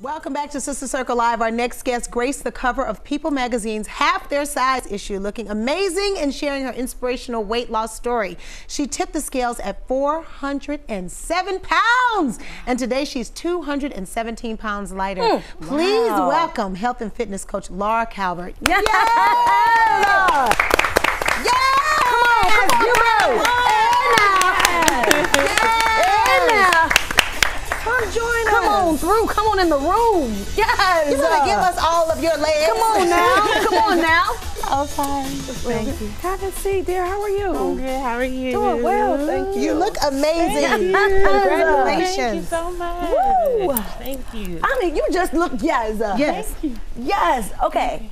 Welcome back to Sister Circle Live. Our next guest graced the cover of People Magazine's Half Their Size issue, looking amazing and sharing her inspirational weight loss story. She tipped the scales at 407 pounds, and today she's 217 pounds lighter. Mm. Please Wow. welcome health and fitness coach Laura Calbert. Yeah. Yeah! Yeah! Come on, come on. And now. Come join Come us. on through. Come on in the room. Yes. You want to give us all of your legs? Come on now. Come on now. Oh, fine. Thank you. Have a seat, dear. How are you? I'm good. How are you? Doing well, thank you. You look amazing. Thank you. Congratulations. Thank you so much. Woo. Thank you. I mean, you just look yes. Yes. Yes. Okay.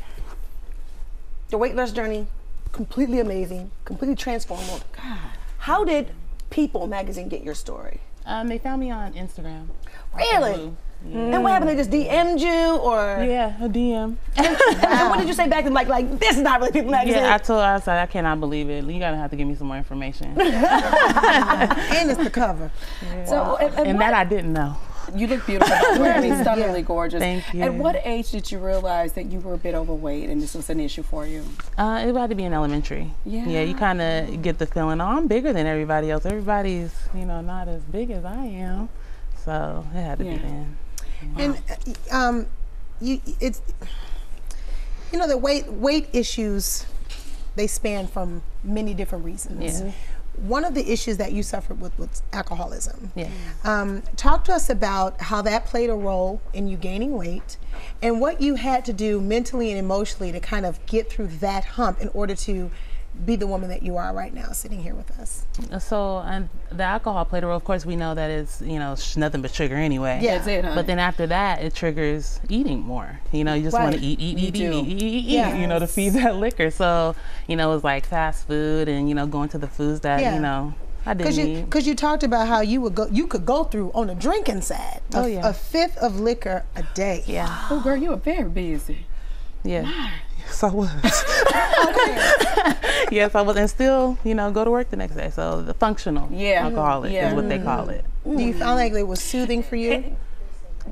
The weight loss journey, completely amazing, completely transformative. God. How did People magazine get your story? Um, they found me on Instagram. Really? Yeah. And what happened? They just DM'd you, or Yeah, a DM. and what did you say back to? Like, like this is not really People magazine. Yeah, I told her, I said, I cannot believe it. You gotta have to give me some more information. And it's the cover. So, at, at and what, that I didn't know. You look beautiful. by the way. I mean, stunningly gorgeous. Thank you. At what age did you realize that you were a bit overweight and this was an issue for you? Uh, it had to be in elementary. Yeah. Yeah, you kind of get the feeling, oh, I'm bigger than everybody else. Everybody's, you know, not as big as I am. So it had to Yeah. be then. And uh, um, you, it's, you know, the weight weight issues, they span from many different reasons. Yeah. One of the issues that you suffered with was alcoholism. Yeah. Um, talk to us about how that played a role in you gaining weight and what you had to do mentally and emotionally to kind of get through that hump in order to be the woman that you are right now sitting here with us. So and the alcohol played a role. Of course, we know that it's you know sh- nothing but sugar anyway. Yeah. That's it, huh? But then after that, it triggers eating more. You know, you just want to eat, eat, eat, eat, eat, eat, eat, eat, you know, to feed that liquor. So, you know, it was like fast food and, you know, going to the foods that, Yeah. you know, I Because didn't you, because you talked about how you would go, you could go through on the drinking side, a, Oh, yeah. a fifth of liquor a day. Yeah. Oh, girl, you were very busy. Yeah. Yes, I was. yes, I was. And still, you know, go to work the next day. So the functional Yeah. alcoholic Yeah. is what they call it. Do you feel like it was soothing for you?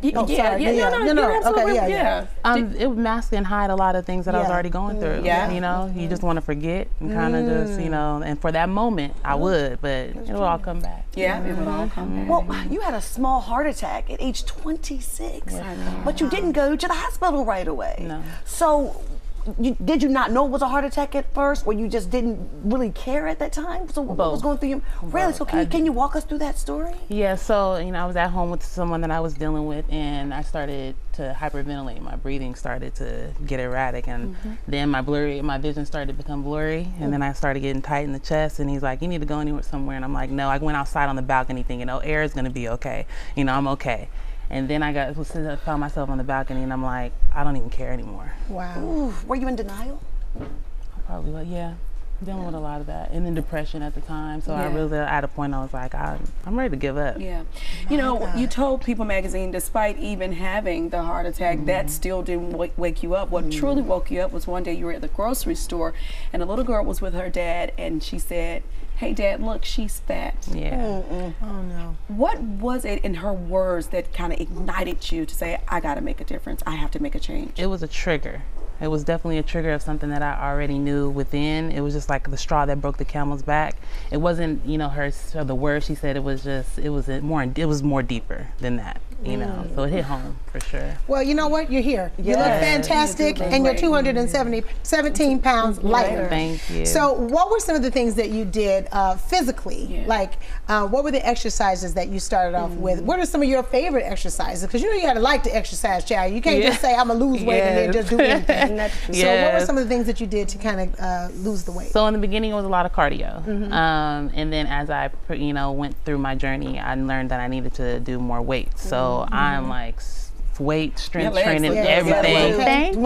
Y- Oh, yeah, sorry. yeah, Yeah, no, no, no, no. Okay, absolutely, yeah, yeah. yeah. Um, it would mask and hide a lot of things that I was already going through. Yeah. You know, you mm-hmm. just want to forget and kind of just, you mm. know, and for that moment, I mm-hmm. would, but it'll all come back. Yeah, it would all come mm-hmm. back. Well, you had a small heart attack at age 26, but you didn't go to the hospital right away. No. So, you, did you not know it was a heart attack at first, or you just didn't really care at that time? So, what was going through your? Really? So, can you, can you walk us through that story? Yeah, so you know, I was at home with someone that I was dealing with, and I started to hyperventilate. My breathing started to get erratic, and mm-hmm. then my blurry, my vision started to become blurry, and then I mm-hmm. started getting tight in the chest. And he's like, "You need to go anywhere somewhere," and I'm like, "No." I went outside on the balcony, thinking, "Oh, air is gonna be okay. You know, I'm okay." And then I got found myself on the balcony, and I'm like, "I don't even care anymore." Wow. Ooh, were you in denial? I Probably like, yeah, dealing with a lot of that, and then depression at the time. So I really, at a point, I was like, I, I'm ready to give up. Yeah. You know, you told People magazine, despite even having the heart attack, that still didn't wake, wake you up. What truly woke you up was one day you were at the grocery store and a little girl was with her dad and she said, Hey, dad, look, she's fat. Yeah. Oh no. What was it in her words that kind of ignited you to say, I got to make a difference? I have to make a change? it was a trigger. It was definitely a trigger of something that I already knew within. It was just like the straw that broke the camel's back. It wasn't, you know, her the words she said. It was just, it was more, it was more deeper than that, you know. So it hit home for sure. Well, you know what? You're here. You look fantastic, You and you're great. 270, 17 pounds lighter. Thank you. So, what were some of the things that you did uh, physically? Yeah. Like, uh, what were the exercises that you started off with? What are some of your favorite exercises? Because you know you got to like to exercise, child. You can't Yeah. just say I'm gonna lose weight and then just do anything. So, what were some of the things that you did to kind of uh, lose the weight? So in the beginning, it was a lot of cardio, Mm-hmm. um, and then as I, you know, went through my journey, I learned that I needed to do more weight. So Mm-hmm. I'm like weight, strength legs training, look good. everything. Yeah, Thank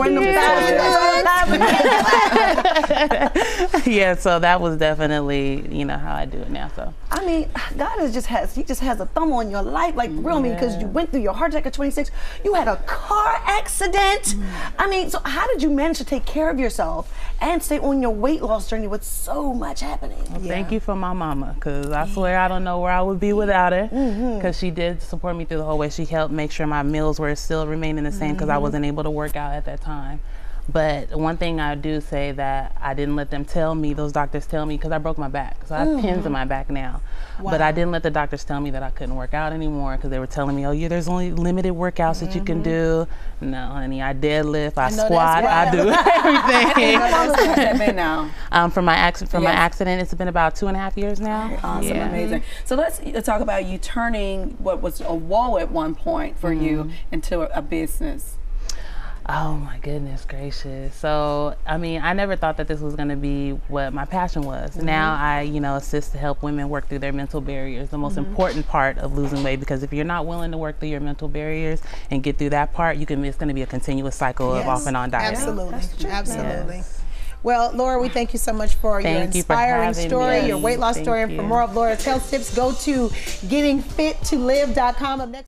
you. yeah, so that was definitely, you know, how I do it now. So I mean, God is just has He just has a thumb on your life, like real. I mean, because you went through your heart attack at 26, you had a car accident. I mean, so how did you manage to take care of yourself and stay on your weight loss journey with so much happening? Thank you for my mama, because I swear I don't know where I would be without her, Mm-hmm. because she did support me through the whole way. She helped make sure my meals were still remaining the same because I mm-hmm. wasn't able to work out at that time. But one thing I do say that I didn't let them tell me, those doctors tell me, because I broke my back. So I have pins in my back now. But I didn't let the doctors tell me that I couldn't work out anymore because they were telling me, oh, yeah, there's only limited workouts that you can do. No, honey, I deadlift, I, that's squat, I do everything. How long has been now? um, from my accident, from my accident, it's been about two and a half years now. Awesome, Yeah. amazing. So let's uh, talk about you turning what was a wall at one point for you Mm-hmm. into a, a business. Oh my goodness gracious. So, I mean, I never thought that this was going to be what my passion was. Mm-hmm. Now I, you know, assist to help women work through their mental barriers, the most mm-hmm. important part of losing weight because if you're not willing to work through your mental barriers and get through that part, you can it's going to be a continuous cycle of off and on dieting. Absolutely, absolutely. Yes. Well, Laura, we thank you so much for your Thank you for inspiring story, me. your weight loss Thank story. And for more of Laura's health tips, go to gettingfittolive.com. Up next.